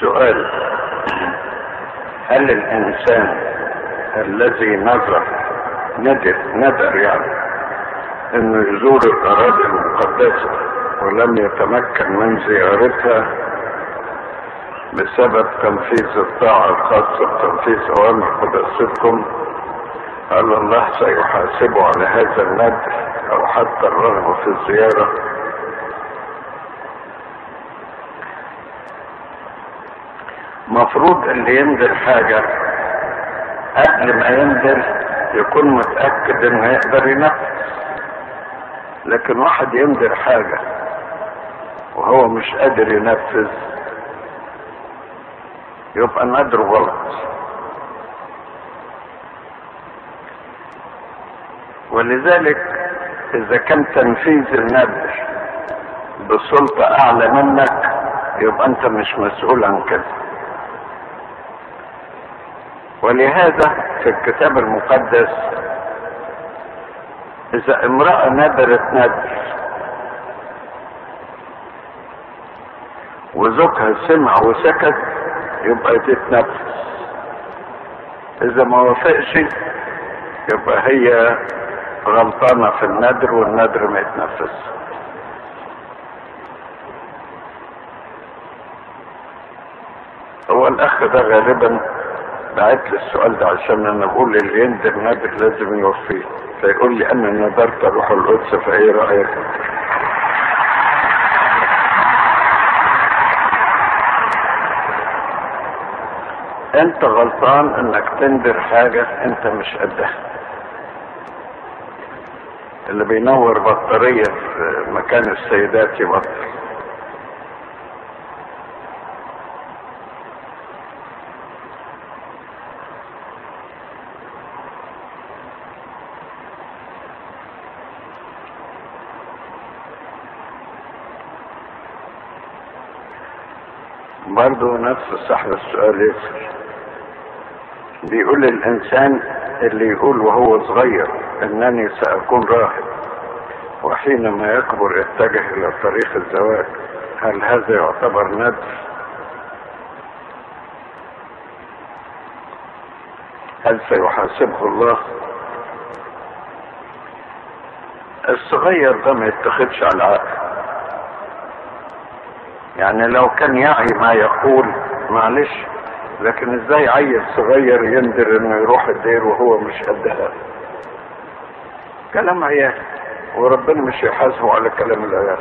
سؤال هل الإنسان الذي نذر ندر ندر يعني إنه يزور الأراضي المقدسة ولم يتمكن من زيارتها بسبب تنفيذ الطاعة الخاصة بتنفيذ أوامر قداستكم هل الله سيحاسبه على هذا الندر أو حتى الرغبه في الزيارة؟ مفروض اللي ينذر حاجة قبل ما ينذر يكون متأكد إنه يقدر ينفذ. لكن واحد ينذر حاجة وهو مش قادر ينفذ يبقى نذره غلط. ولذلك إذا كان تنفيذ النذر بسلطة أعلى منك يبقى أنت مش مسؤول عن كده. ولهذا في الكتاب المقدس إذا امرأة نذرت نذر وزوجها سمع وسكت يبقى تتنفس إذا ما وافقش يبقى هي غلطانة في النذر والنذر ما يتنفس. هو الأخ ده غالبا بعت لي السؤال ده عشان أنا بقول اللي يندر نادر لازم يوفيه فيقول لي أنا نذرت أروح القدس فإيه رأيك؟ أنت غلطان إنك تندر حاجة أنت مش قدها. اللي بينور بطارية في مكان السيدات يبطل. برضه نفس صاحب السؤال يسأل بيقول الإنسان اللي يقول وهو صغير إنني سأكون راهب وحينما يكبر يتجه إلى طريق الزواج هل هذا يعتبر ندر؟ هل سيحاسبه الله؟ الصغير ده ما يتخذش على العقل يعني لو كان يعي ما يقول معلش لكن إزاي عيل صغير يندر إنه يروح الدير وهو مش قدها كلام عيال وربنا مش يحاسبه على كلام العيال.